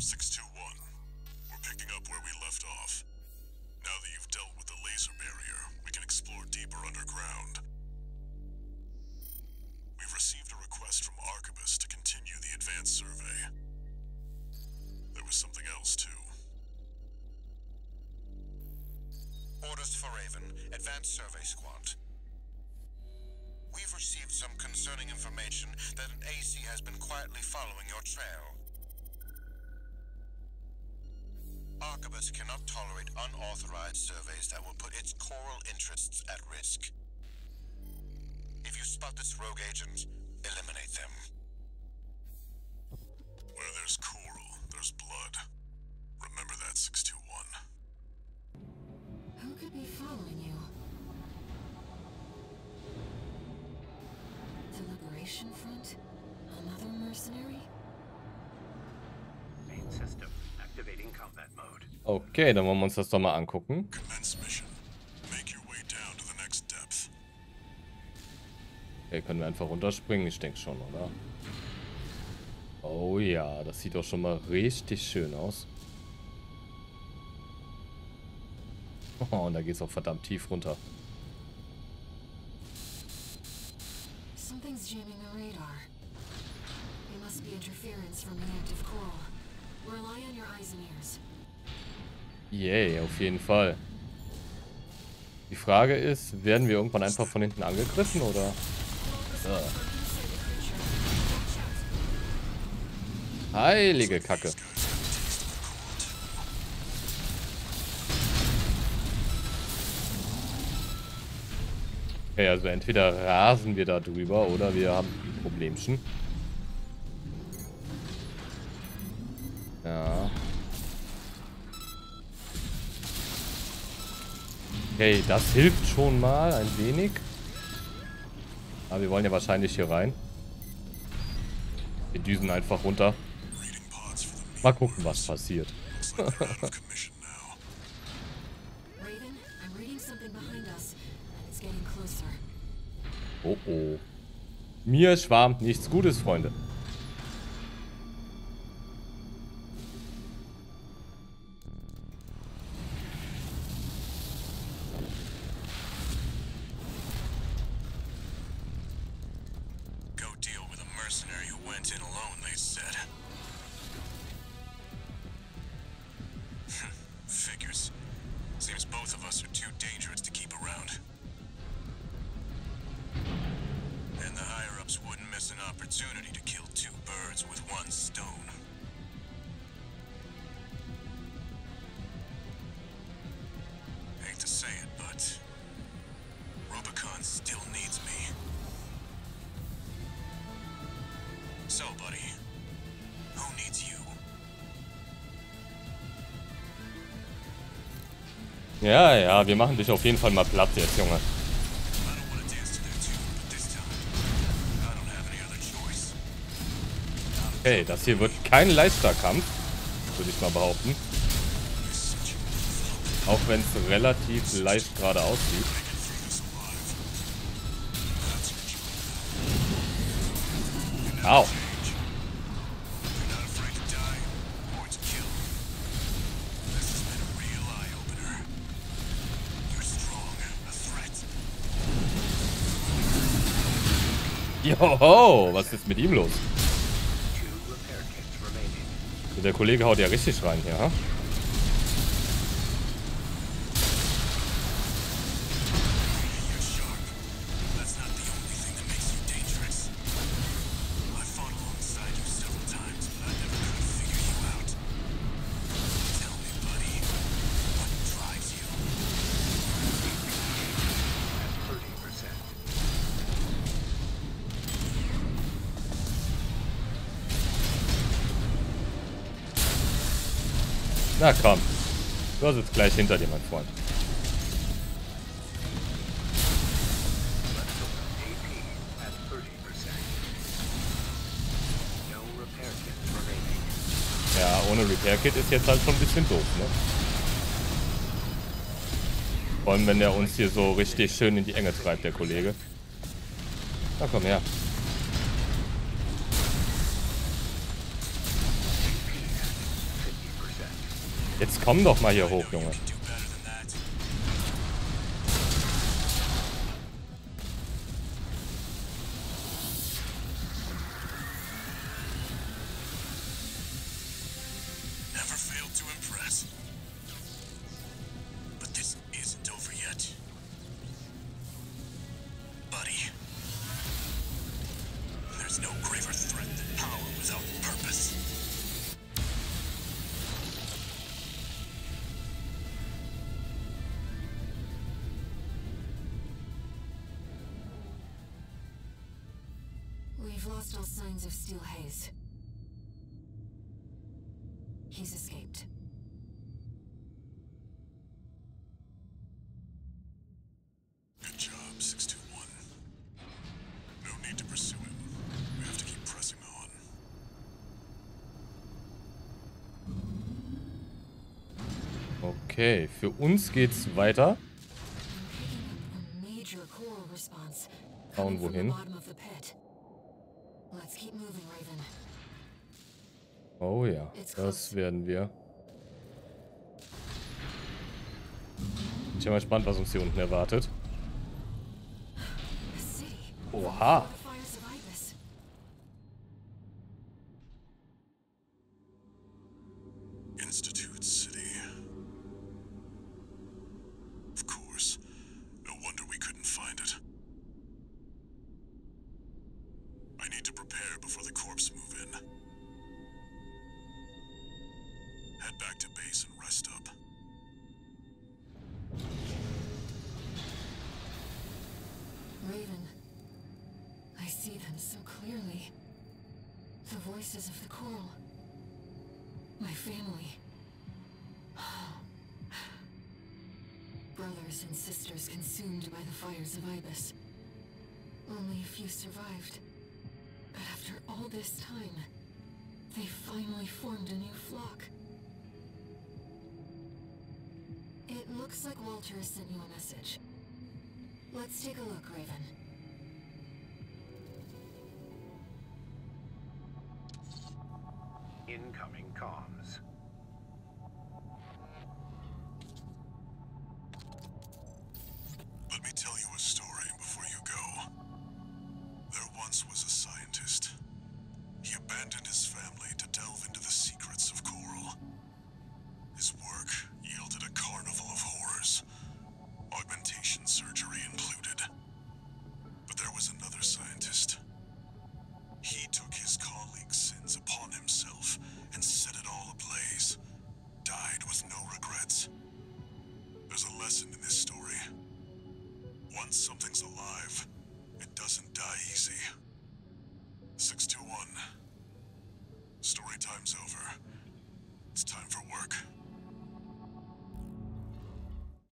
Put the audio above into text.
621. We're picking up where we left off. Now that you've dealt with the laser barrier, we can explore deeper underground. We've received a request from Arquebus to continue the advanced survey. There was something else, too. Orders for Raven, Advanced Survey Squad. We've received some concerning information that an AC has been quietly following your trail. Arquebus cannot tolerate unauthorized surveys that will put its coral interests at risk. If you spot this rogue agent, eliminate them. Where there's coral, there's blood. Remember that, 621. Who could be following you? The Liberation Front? Another mercenary? Main system activating combat mode. Okay, dann wollen wir uns das doch mal angucken. Okay, können wir einfach runterspringen? Ich denke schon, oder? Oh ja, das sieht doch schon mal richtig schön aus. Oh, und da geht's auch verdammt tief runter. Something's jamming the radar. It must be interference from the active coral. Yay, auf jeden Fall. Die Frage ist, werden wir irgendwann einfach von hinten angegriffen, oder? Ja. Heilige Kacke. Okay, also entweder rasen wir da drüber oder wir haben ein Problemchen. Okay, das hilft schon mal ein wenig. Aber wir wollen ja wahrscheinlich hier rein. Wir düsen einfach runter. Mal gucken, was passiert. oh oh. Mir schwarmt nichts Gutes, Freunde. Hmm, figures. Seems both of us are too dangerous to keep around. And the higher-ups wouldn't miss an opportunity to kill two birds with one stone. Hate to say it, Ja, ja, wir machen dich auf jeden Fall mal platt jetzt, Junge. Okay, das hier wird kein leichter Kampf, würde ich mal behaupten. Auch wenn es relativ leicht gerade aussieht. Au. Joho, was ist mit ihm los? Der Kollege haut ja richtig rein hier, ha? Na komm. Du sitzt gleich hinter dir, mein Freund. AP at 30%. No repair kits remaining. Ja, ohne Repair Kit ist jetzt halt schon ein bisschen doof, ne? Vor allem, wenn der uns hier so richtig schön in die Enge treibt, der Kollege. Na komm her. Jetzt komm doch mal hier hoch, Junge. no graver threat than power without purpose. Lost all signs of Steel Haze. He's escaped. Good job, 621. No need to pursue him. We have to keep pressing on. Okay, für uns geht's weiter. A major coral response. Schauen coming from the wohin. Oh ja, das werden wir. Bin ich ja mal gespannt, was uns hier unten erwartet. Oha. Head back to base and rest up. Raven. I see them so clearly. The voices of the coral. My family. Brothers and sisters consumed by the fires of Ibis. Only a few survived. But after all this time, they finally formed a new flock. Looks like Walter has sent you a message. Let's take a look, Raven. Incoming comms. There's a lesson in this story. Once something's alive, it doesn't die easy. 621. Story time's over. It's time for work.